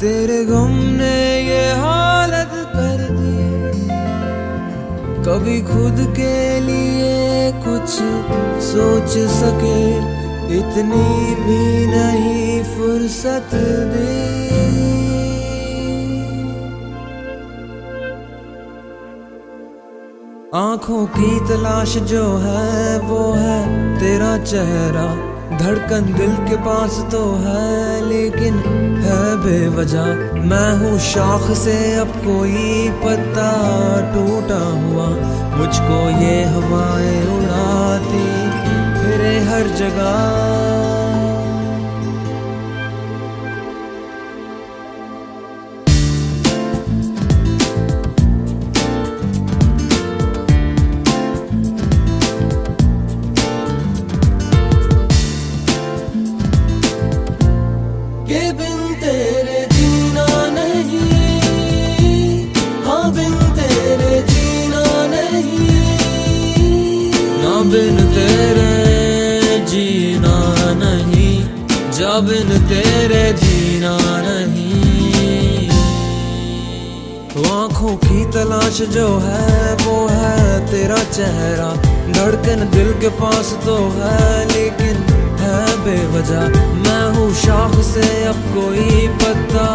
तेरे गम ने ये हालत कर दी। कभी खुद के लिए कुछ सोच सके, इतनी भी नहीं फुर्सत दी। आँखों की तलाश जो है, वो है तेरा चेहरा। धड़कन दिल के पास तो है, लेकिन है बेवजह। मैं हूँ शाख से अब कोई पत्ता टूटा हुआ। मुझको ये हवाएँ उड़ाती, फिरे हर जगह। आँखों की तलाश जो है, वो है तेरा चेहरा। धड़कन दिल के पास तो है, लेकिन है बेवजह। मैं हूँ शाख से अब कोई पत्ता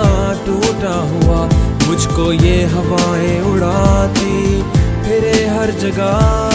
टूटा हुआ। मुझको ये हवाएँ उड़ाती, फिरे हर जगह।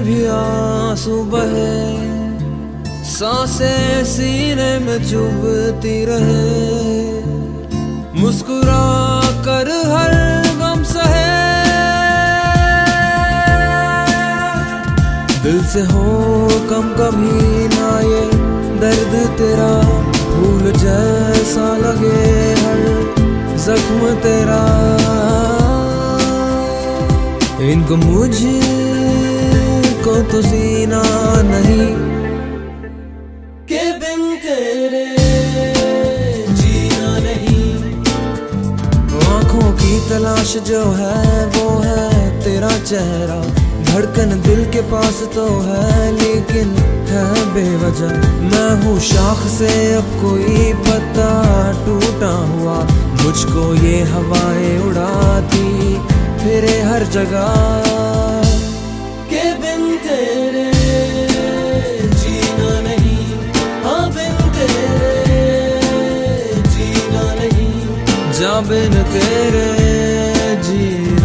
भी आँसू बहे, साँसें सीने में चुभती रहे। मुस्कुरा कर हर गम सहे। दिल से हो कम कभी ना ये दर्द तेरा फूल जैसा लगे हर जख्म तेरा। इनको मुझे तो नहीं। के बिन तेरे जीना नहीं। आँखों की तलाश जो है वो है तेरा चेहरा। धड़कन दिल के पास तो है लेकिन है बेवजह। मैं हूँ शाख से अब कोई पता टूटा हुआ। मुझको ये हवाएँ उड़ाती फिरे हर जगह। जा बिन तेरे जीना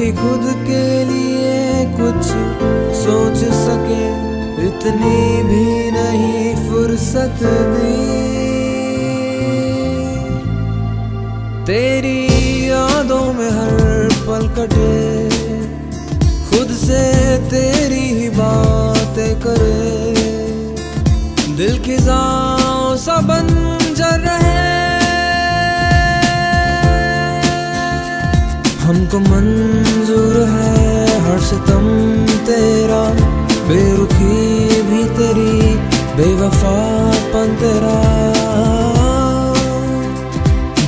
कभी खुद के लिए कुछ सोच सके। इतनी भी नहीं फुर्सत दी। तेरी यादों में हर पल कटे। खुद से तेरी ही बातें करे। दिल की जाओ सा रहे। हमको सितम तेरा, बेरुखी भी तेरी बेवफापन तेरा।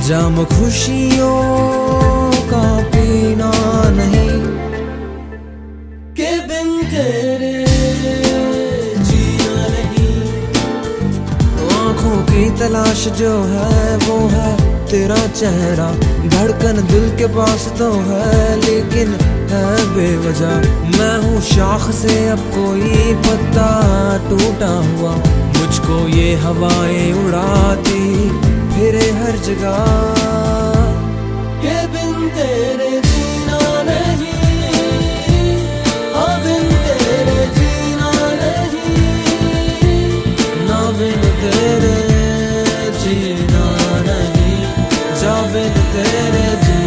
जाम खुशियों का पीना नहीं के बिन तेरे जीना नहीं। आँखों की तलाश जो है, वो है तेरा चेहरा धड़कन दिल के पास तो है, लेकिन है बेवजह। मैं हूँ शाख से अब कोई पत्ता टूटा हुआ। मुझको ये हवाएँ उड़ाती फिरे हर जगह। के बिन तेरे do.